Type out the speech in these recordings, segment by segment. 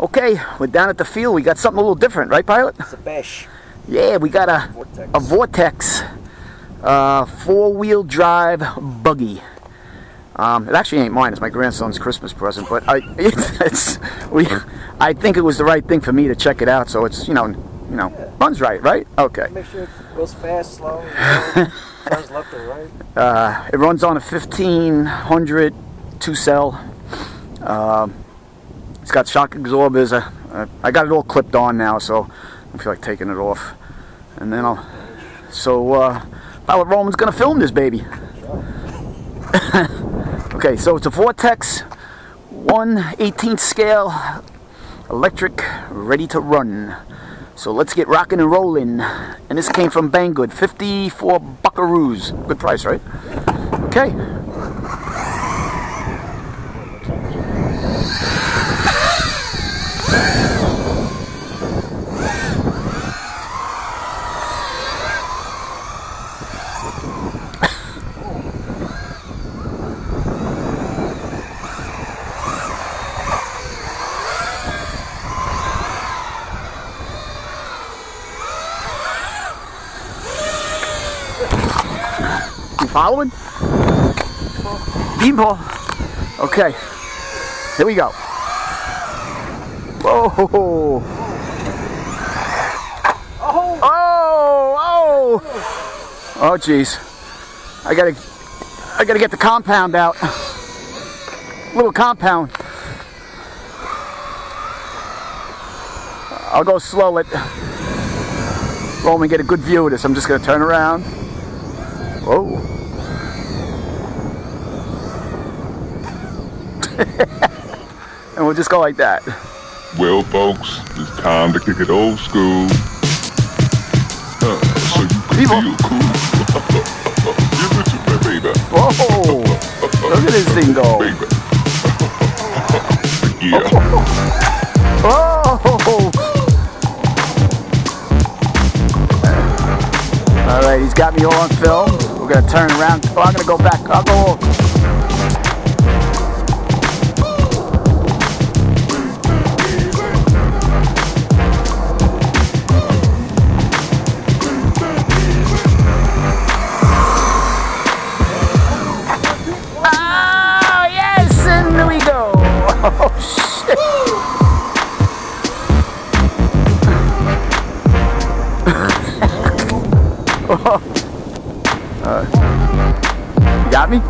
Okay, we're down at the field. We got something a little different, right, Pilot? It's a bash. Yeah, we got a Vortex. a Vortex uh, four-wheel drive buggy. Um, it actually ain't mine. It's my grandson's Christmas present. But I, it's, we, I think it was the right thing for me to check it out. So it's you know, you know, runs right, right? Okay. Make sure it goes fast, slow, turns left or right. Uh, it runs on a 1500 two cell. Um, it's got shock absorbers. Uh, uh, I got it all clipped on now, so I feel like taking it off. And then I'll. So, uh, Pilot Roman's gonna film this baby. okay, so it's a Vortex 1 18th scale electric ready to run. So let's get rocking and rolling. And this came from Banggood, 54 buckaroos. Good price, right? Okay. Following? Beanball. Okay. Here we go. Whoa. Oh, oh. Oh, Oh, jeez. I gotta, I gotta get the compound out. Little compound. I'll go slow. It. Let Roman get a good view of this. I'm just gonna turn around. Whoa. and we'll just go like that. Well, folks, it's time to kick it old school. Uh, so you can People. feel cool. Give it to me, baby. Whoa! Look at this thing go. Baby. yeah. Oh! All right, he's got me all on film. We're gonna turn around. Oh, I'm gonna go back. I'll go. You got me? All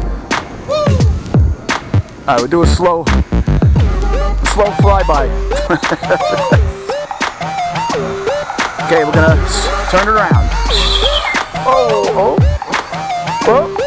right, we'll do a slow, slow flyby. okay, we're gonna turn it around. Oh, oh, oh.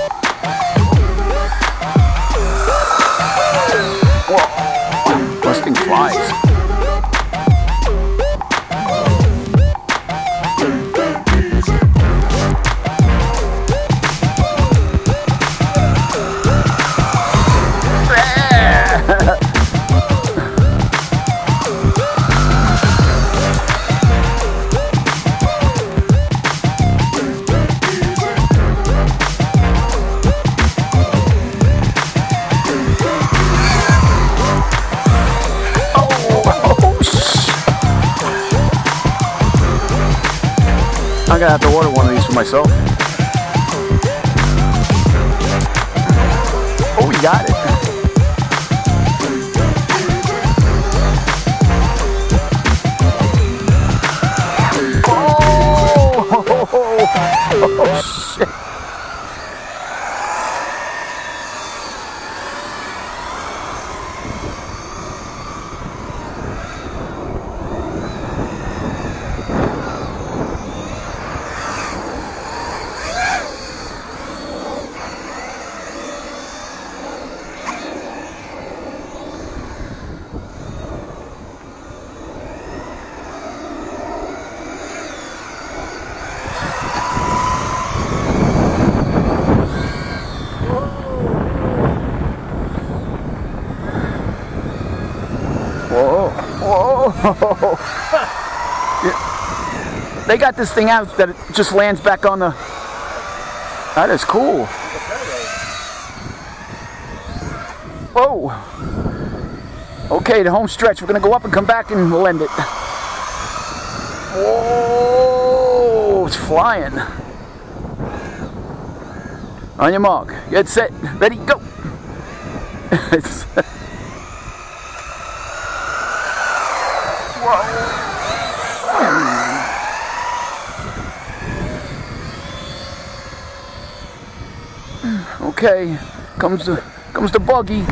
I'm gonna have to order one of these for myself. Oh, we got it. Yeah. They got this thing out that it just lands back on the. That is cool. Whoa. Okay, the home stretch. We're gonna go up and come back and we'll end it. Whoa, it's flying. On your mark, get set, ready, go. It's- Okay, comes the comes the buggy.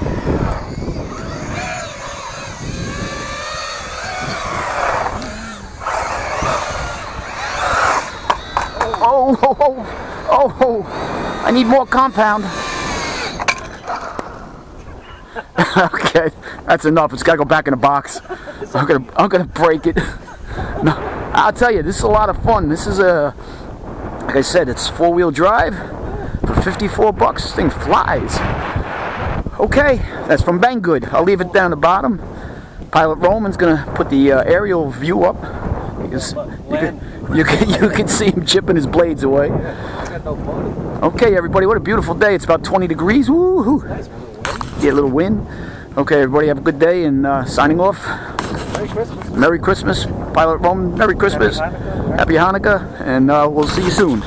Oh, oh, oh, oh, oh, I need more compound. okay, that's enough. It's got to go back in the box. I'm gonna, I'm gonna break it. No, I'll tell you, this is a lot of fun. This is a, like I said, it's four-wheel drive for 54 bucks. This thing flies. Okay, that's from Banggood. I'll leave it down the bottom. Pilot Roman's gonna put the uh, aerial view up. You can, you, can, you, can, see him chipping his blades away. Okay, everybody, what a beautiful day. It's about 20 degrees. Woohoo! Get a little wind. Okay, everybody, have a good day and uh, signing off. Merry Christmas. Pilot Roman. Merry Christmas. Happy Hanukkah. Happy Hanukkah, and uh, we'll see you soon.